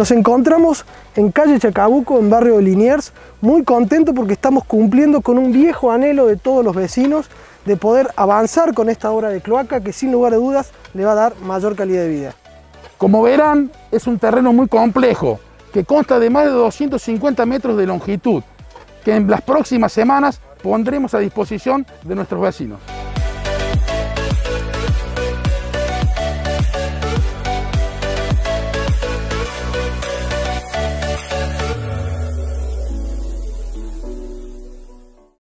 Nos encontramos en calle Chacabuco, en barrio de Liniers, muy contentos porque estamos cumpliendo con un viejo anhelo de todos los vecinos de poder avanzar con esta obra de cloaca que sin lugar a dudas le va a dar mayor calidad de vida. Como verán, es un terreno muy complejo, que consta de más de 250 metros de longitud, que en las próximas semanas pondremos a disposición de nuestros vecinos.